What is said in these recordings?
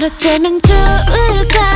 널 어쩌면 좋을까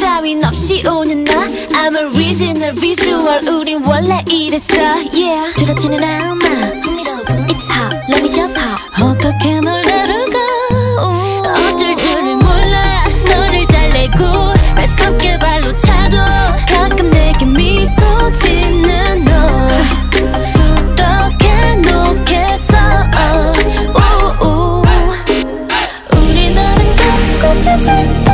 따윈 없이 오는 나 I'm a original visual. 우린 원래 이랬어. Yeah. 두렵지는 않아. It's hot, let me just hot. 어떻게 널 다룰까? 어쩔 줄을 몰라. 너를 달래고 뺏속게 발로 차도. 가끔 내게 미소 짓는 너. 어떻게 녹겠어 우리 너는 감고 잠살